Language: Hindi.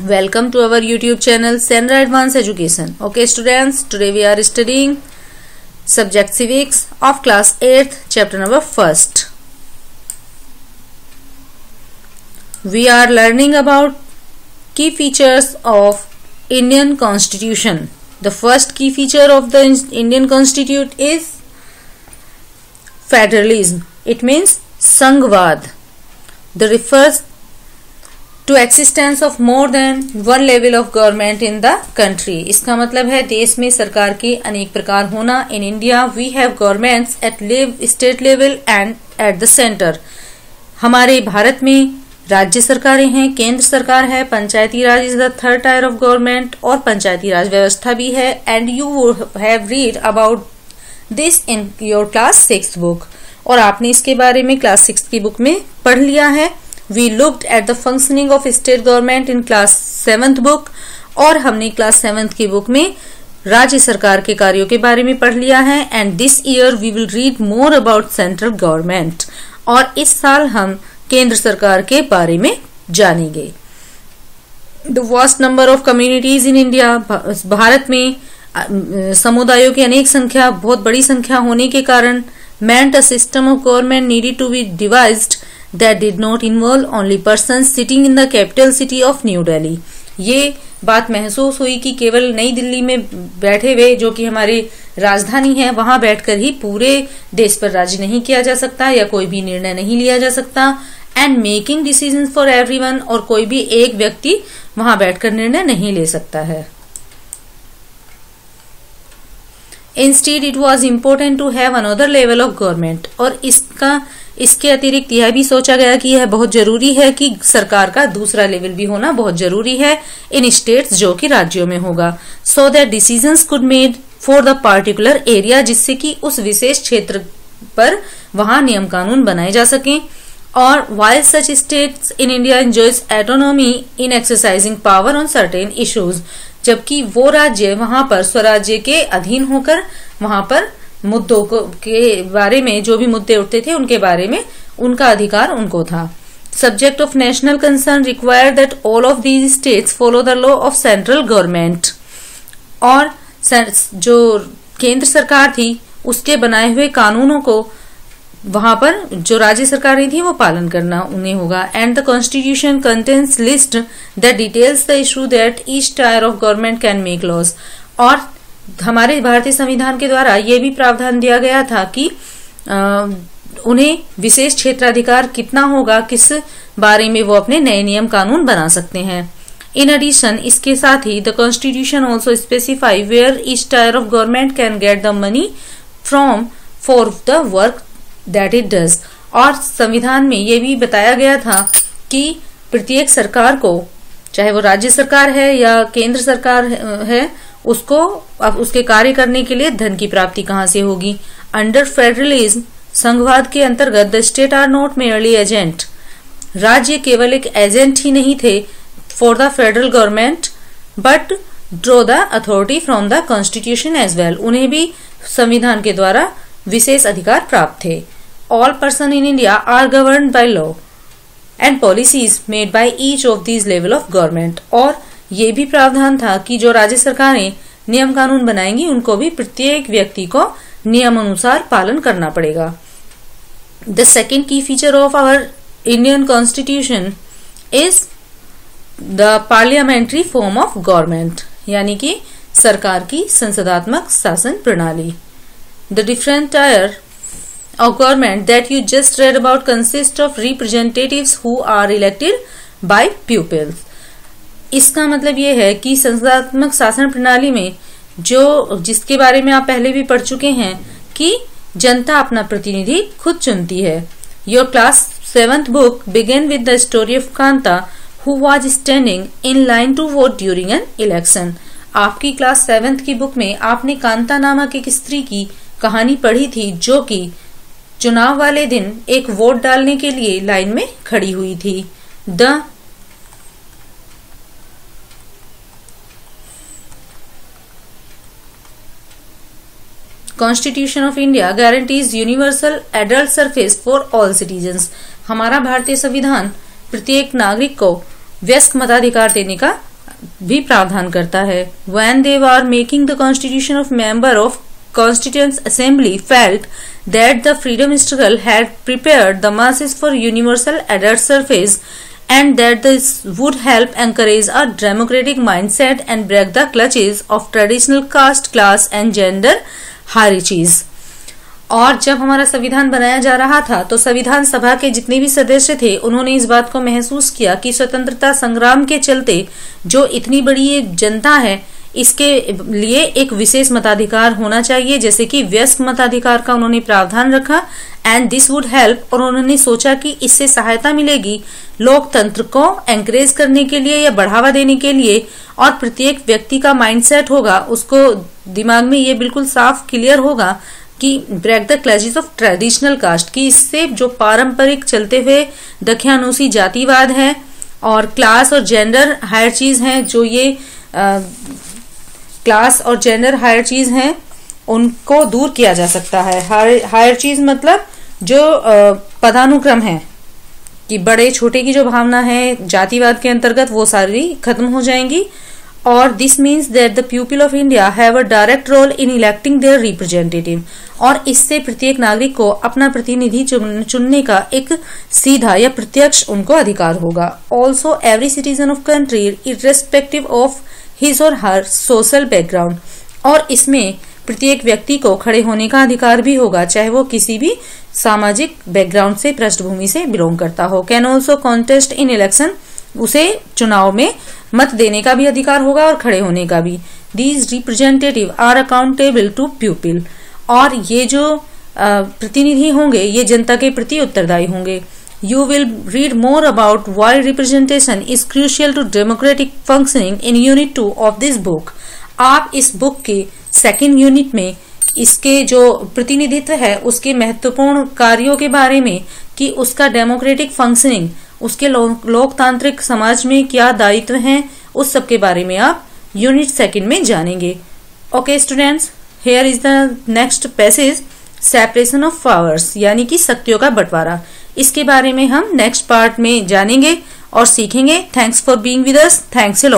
Welcome to our YouTube channel Sandra Advanced Education. Okay students, today we are studying subject civics of class 8th chapter number 1st. We are learning about key features of Indian constitution. The first key feature of the Indian constitution is federalism. It means Sangvad. The refers to existence of more than one level of government in the country इसका मतलब है, देश में सरकार के अनेक प्रकार होना। In India we have governments at state level and at the centre हमारे भारत में राज्य सरकारें हैं, केंद्र सरकार है, Panchayati Raj is the third tier of government और पंचायती राज व्यवस्था भी है। And you have read about this in your class six book और आपने इसके बारे में क्लास सिक्स की बुक में पढ़ लिया है। We looked at the functioning of state government in class seventh book और हमने क्लास सेवेंथ की बुक में राज्य सरकार के कार्यों के बारे में पढ़ लिया है। And this year we will read more about central government और इस साल हम केंद्र सरकार के बारे में जानेंगे। The vast number of communities in India Bharat में समुदायों की अनेक संख्या, बहुत बड़ी संख्या होने के कारण meant a system of government needed to be devised that did not involve only persons sitting in the capital city of New Delhi. ये बात महसूस हुई कि केवल नई दिल्ली में बैठे हुए जो कि हमारी राजधानी है, वहाँ बैठकर ही पूरे देश पर राज्य नहीं किया जा सकता या कोई भी निर्णय नहीं लिया जा सकता and making decision for everyone और कोई भी एक व्यक्ति वहाँ बैठकर निर्णय नहीं ले सकता है instead it was important to have another level of government और इसका, इसके अतिरिक्त यह भी सोचा गया कि यह बहुत ज़रूरी है कि सरकार का दूसरा लेवल भी होना बहुत ज़रूरी है इन स्टेट्स जो कि राज्यों में होगा। So that decision could made for the particular area जिससे कि उस विशेष क्षेत्र पर वहाँ नियम कानून बनाए जा सकें। और while such states in India enjoys autonomy in exercising power on certain issues जबकि वो राज्य वहाँ पर स्वराज्य के अधीन होकर वहाँ पर मुद्दों के बारे में, जो भी मुद्दे उठते थे उनके बारे में उनका अधिकार उनको था। Subject of national concern require that all of these states follow the law of central government और जो केंद्र सरकार थी, उसके बनाए हुए कानूनों को वहाँ पर जो राज्य सरकारें थी वो पालन करना उन्हें होगा। And the constitution contains list the details the issue that each tier of government can make laws और हमारे भारतीय संविधान के द्वारा ये भी प्रावधान दिया गया था कि आ, उन्हें विशेष क्षेत्राधिकार कितना होगा किस बारे में वो अपने नए नियम कानून बना सकते हैं। इन एडिशन इसके साथ ही the constitution also specify where each tier of government can get the money from for the work that it does और संविधान में ये भी बताया गया था कि प्रत्येक सरकार को, चाहे वो राज्य सरकार है या केंद्र सरकार है उसको अब उसके कार्य करने के लिए धन की प्राप्ति कहाँ से होगी? अंडर फेडरलिज्म संघवाद के अंतर्गत the state are not merely agent राज्य केवल एक एजेंट ही नहीं थे for the federal government but draw the authority from the constitution as well उन्हें भी संविधान के द्वारा विशेष अधिकार प्राप्त थे। All person in India are govern by law and policies made by each of these level of government और ये भी प्रावधान था कि जो राज्य सरकारें नियम कानून बनाएँगी, उनको भी प्रत्येक व्यक्ति को नियम अनुसार पालन करना पड़ेगा। The second key feature of our Indian constitution is the parliamentary form of government यानी कि सरकार की संसदात्मक शासन प्रणाली। The different tier of government that you just read about consists of representatives who are elected by pupils. इसका मतलब ये है कि संसदात्मक शासन प्रणाली में जो, जिसके बारे में आप पहले भी पढ़ चुके हैं, कि जनता अपना प्रतिनिधि खुद चुनती है your class seventh book begin with the story of Kanta who was standing in line to vote during an election आपकी क्लास सेवेंथ की बुक में आपने कांता नामक एक स्त्री की कहानी पढ़ी थी, जो कि चुनाव वाले दिन एक वोट डालने के लिए लाइन में खड़ी हुई थी। The constitution of India guarantees universal adult suffrage for all citizen हमारा भारतीय संविधान प्रत्येक नागरिक को व्यस्क मताधिकार देने का भी प्रावधान करता है। When they are making the constitution of member of Constituent Assembly felt that the freedom struggle had prepared the masses for universal adult service and that this would help encourage a democratic mindset and break the clutches of traditional caste, class and gender hierarchies. और जब हमारा संविधान बनाया जा रहा था तो संविधान सभा के जितने भी सदस्य थे उन्होंने इस बात को महसूस किया कि स्वतंत्रता संग्राम के चलते जो इतनी बड़ी जनता है इसके लिए एक विशेष मताधिकार होना चाहिए जैसे कि व्यस्क मताधिकार का उन्होंने प्रावधान रखा एंड दिस वुड हेल्प और उन्होंने सोचा कि इससे सहायता मिलेगी लोकतंत्र को एंकरेज करने के लिए या बढ़ावा देने के लिए और प्रत्येक व्यक्ति का माइंडसेट होगा उसको दिमाग में ये बिल्कुल साफ़ क्लियर होगा कि break the clutches of traditional caste की इससे जो पारंपरिक चलते हुए दख्यानुसी जातिवाद है और क्लास और जेंडर हायर चीज़ है जो ये आ, क्लास और जेंडर हायर चीज़ है, उनको दूर किया जा सकता है। हायर चीज़ मतलब जो पदानुक्रम है कि बड़े, छोटे की जो भावना है, जातिवाद के अंतर्गत वो सारी खत्म हो जाएँगी। और this means that the people of India have a direct role in electing their representative और इससे प्रत्येक नागरिक को अपना प्रतिनिधि चुनने का एक सीधा या प्रत्यक्ष उनको अधिकार होगा। Also every citizen of country irrespective of his और हर सोशल बैकग्राउंड और इसमें प्रत्येक व्यक्ति को खड़े होने का अधिकार भी होगा, चाहे वो किसी भी सामाजिक बैकग्राउंड से, पृष्ठभूमि से बिलोंग करता हो। Can also contest in election उसे चुनाव में मत देने का भी अधिकार होगा और खड़े होने का भी। These representative are accountable to people और ये जो प्रतिनिधि होंगे, ये जनता के प्रति उत्तरदायी होंगे। You will read more about why representation is crucial to democratic functioning in unit two of this book आप इस बुक के सेकेंड यूनिट में इसके जो प्रतिनिधित्व है उसके महत्वपूर्ण कार्यों के बारे में कि उसका डेमोक्रेटिक फंक्शनिंग उसके लो, लोकतांत्रिक समाज में क्या दायित्व हैं उस सब के बारे में आप यूनिट सेकंड में जानेंगे। Okay students here is the next passage separation of powers यानी कि शक्तियों का बंटवारा। इसके बारे में हम नेक्स्ट पार्ट में जानेंगे और सीखेंगे। Thanks for being with thanks a